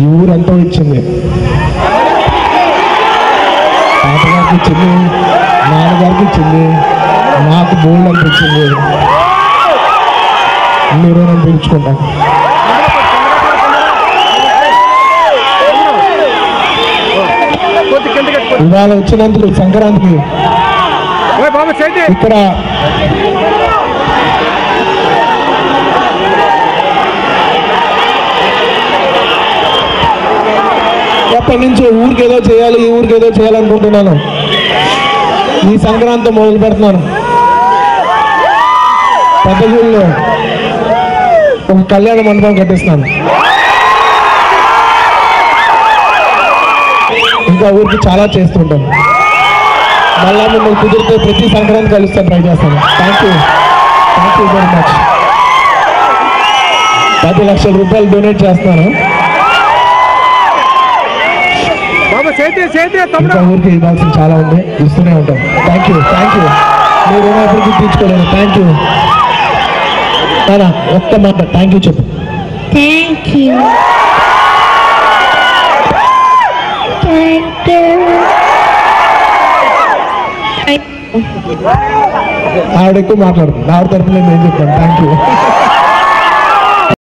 ఈ ఊరు ఎంతో ఇచ్చింది తాతగారికి ఇచ్చింది నాన్నగారికి ఇచ్చింది నాకు బోల్డ్ అనిపించింది. మీరు నేను పిలుచుకుంటాను ఇవాళ వచ్చినందుకు సంక్రాంతికి ఇక్కడ ఎప్పటి నుంచో ఊరికి ఏదో చేయాలి ఈ ఊరికి ఏదో చేయాలనుకుంటున్నాను ఈ సంక్రాంతి మొదలు పెడుతున్నాను. పెద్దగూళ్ళలో ఒక కళ్యాణ మండపం కట్టిస్తాను ఇంకా ఊరికి చాలా చేస్తుంటాను. మళ్ళా మిమ్మల్ని కుదిరితే ప్రతి సంక్రాంతి కలుస్తాను ట్రై చేస్తాను. Thank you thank you very much పది లక్షల రూపాయలు డొనేట్ చేస్తున్నాను. ఇంకా ఊరికి ఇవ్వాల్సింది చాలా ఉంది. ఇస్తూనే ఉంటాం. థ్యాంక్ యూ థ్యాంక్ యూ మీరు ఎప్పటికీ తీర్చుకోలేదు థ్యాంక్ యూ నానా ఒక్క మాట. థ్యాంక్ యూ చెప్పు. Thank you. ఆవిడ ఎక్కువ మాట్లాడుతుంది. ఆవిడ తరపున నేను ఏం చెప్తాను? Thank you